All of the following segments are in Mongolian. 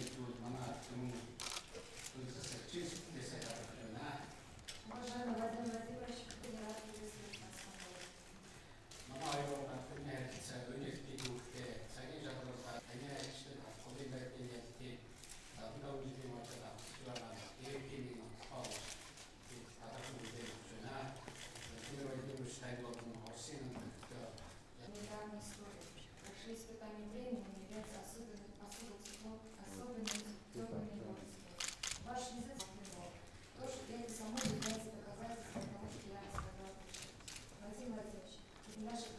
нэг зүйл манай юм зөвсөж чийсээ байна. Можем разговаривать проще, когда Манай юу гэдэг нь хэрэгцээ өнөختийг үүртэй цагийн жагсаалтаа таниа хийжтэй хавхлын байдлын ялтыг давнаа үеийн модал авчираа дээрхийн хавс их хадах үедээ жана тэр үед үстэй болон орсын нэгт Недавний случай. Прошли испытания времени, наших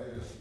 I just